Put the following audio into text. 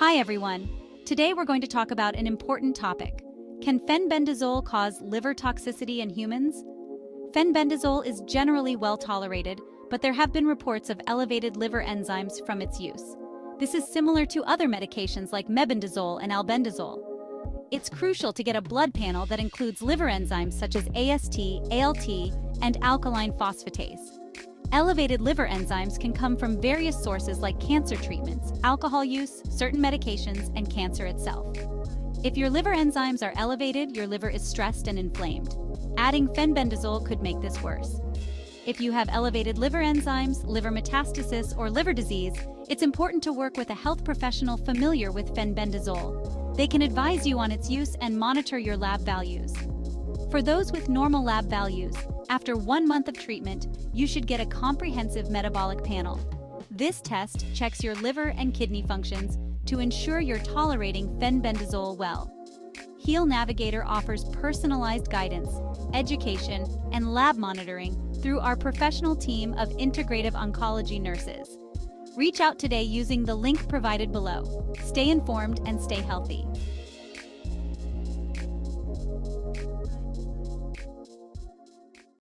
Hi everyone. Today we're going to talk about an important topic. Can fenbendazole cause liver toxicity in humans? Fenbendazole is generally well tolerated, but there have been reports of elevated liver enzymes from its use. This is similar to other medications like mebendazole and albendazole. It's crucial to get a blood panel that includes liver enzymes such as AST, ALT, and alkaline phosphatase. Elevated liver enzymes can come from various sources like cancer treatments, alcohol use, certain medications, and cancer itself. If your liver enzymes are elevated, your liver is stressed and inflamed. Adding fenbendazole could make this worse. If you have elevated liver enzymes, liver metastasis, or liver disease, it's important to work with a health professional familiar with fenbendazole. They can advise you on its use and monitor your lab values. For those with normal lab values, after one month of treatment, you should get a comprehensive metabolic panel. This test checks your liver and kidney functions to ensure you're tolerating fenbendazole well. Heal Navigator offers personalized guidance, education, and lab monitoring through our professional team of integrative oncology nurses. Reach out today using the link provided below. Stay informed and stay healthy.